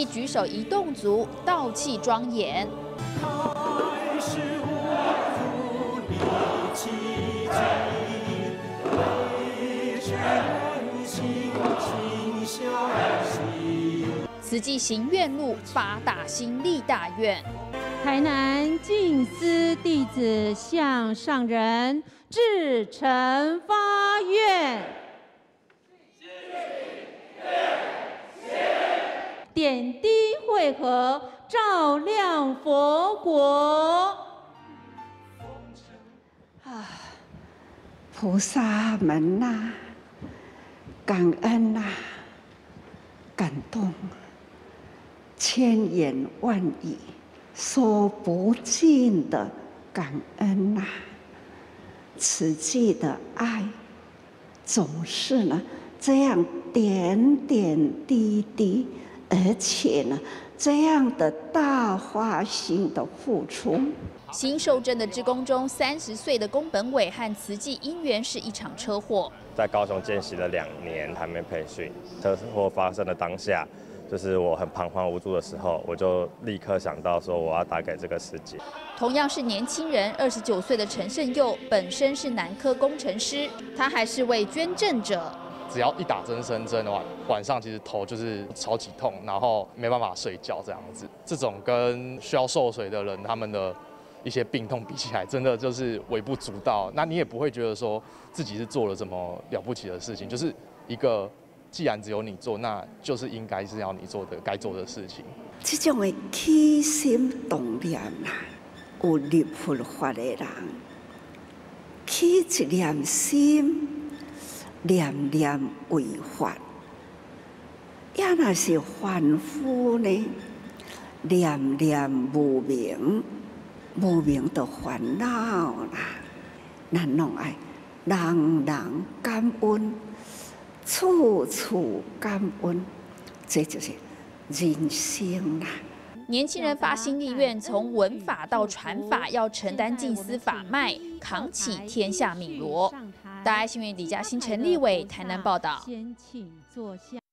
一举手一动足，道气庄严。慈济行愿路发大心立大愿，台南静思弟子向上人至诚发愿，点滴汇合照亮佛国。啊，菩萨们呐，感恩呐，感动。千言万语说不尽的感恩呐！慈济的爱总是呢这样点点滴滴，而且呢这样的大花心的付出。新受镇的职工中，三十岁的宫本伟和慈济因缘是一场车祸，在高雄见习了两年还没培训，车祸发生的当下。就是我很彷徨无助的时候，我就立刻想到说我要打给这个司机。同样是年轻人，二十九岁的陈胜佑本身是男科工程师，他还是位捐赠者。只要一打针生针的话，晚上其实头就是超级痛，然后没办法睡觉这样子。这种跟需要受水的人他们的一些病痛比起来，真的就是微不足道。那你也不会觉得说自己是做了什么了不起的事情，就是一个。既然只有你做，那就是应该是要你做的该做的事情。这种的起心动念呐，有立法的人，起一念心，念念为法；也那是凡夫呢，念念无明，无明的烦恼啦。咱拢爱人人感恩。处处感恩，这就是人生啦。年轻人发心立愿，从文法到传法，要承担净思法脉，扛起天下米罗。大爱新闻李嘉欣、陈立伟台南报道。先请坐下。